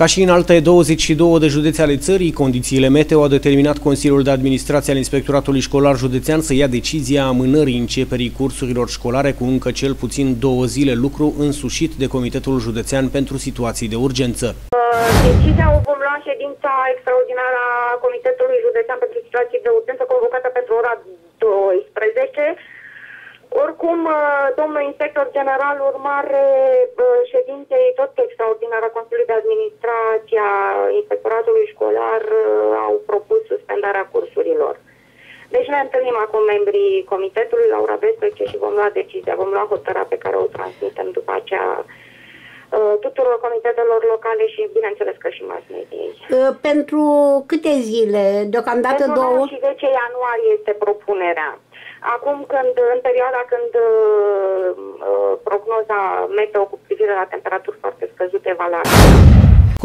Ca și în alte 22 de județe ale țării, condițiile meteo a determinat Consiliul de Administrație al Inspectoratului Școlar Județean să ia decizia amânării începerii cursurilor școlare cu încă cel puțin două zile lucru însușit de Comitetul Județean pentru Situații de Urgență. Decizia o vom lua în ședința extraordinară a Comitetului Județean pentru Situații de Urgență convocată pentru ora 12 oricum, uh, domnul inspector general, urmare uh, ședinței tot extraordinar a Consiliului de Administrație a Inspectoratului Școlar uh, au propus suspendarea cursurilor. Deci ne întâlnim acum membrii comitetului la ora 12 și vom lua decizia, vom lua hotărârea pe care o transmitem după aceea tuturor comitetelor locale și, bineînțeles, că și mass media. Pentru câte zile? Deocamdată Pentru două? și 10 ianuarie este propunerea. Acum, când, în perioada când uh, uh, prognoza meteo cu privire la temperaturi foarte scăzute va la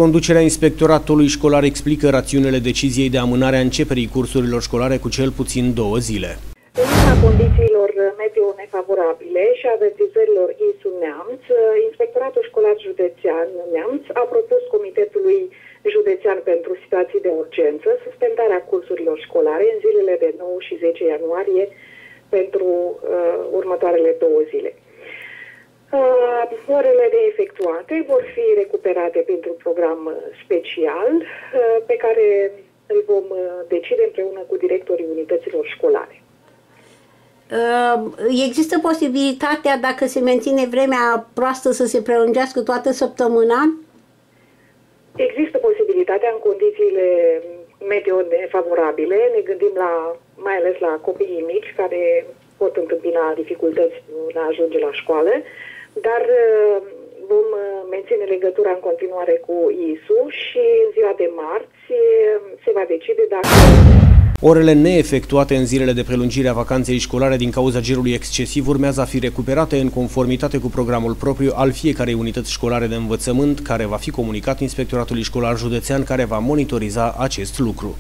Conducerea inspectoratului școlar explică rațiunile deciziei de amânare a începerii cursurilor școlare cu cel puțin două zile. În urma condițiilor meteo nefavorabile și avertizărilor ISU Neamț, Inspectoratul Școlar Județean Neamț a propus Comitetului Județean pentru Situații de Urgență suspendarea cursurilor școlare în zilele de 9 și 10 ianuarie pentru uh, următoarele două zile. Uh, orele neefectuate vor fi recuperate pentru un program special uh, pe care îl vom uh, decide împreună cu directorii unităților școlare. Uh, există posibilitatea, dacă se menține vremea proastă, să se prelungească toată săptămâna? Există posibilitatea în condițiile meteo nefavorabile. Ne gândim la, mai ales la copiii mici care pot întâmpina dificultăți în a ajunge la școală, dar uh, vom uh, menține legătura în continuare cu ISU și în ziua de marți uh, se va decide dacă Orele neefectuate în zilele de prelungire a vacanței școlare din cauza gerului excesiv urmează a fi recuperate în conformitate cu programul propriu al fiecarei unități școlare de învățământ, care va fi comunicat Inspectoratului Școlar Județean, care va monitoriza acest lucru.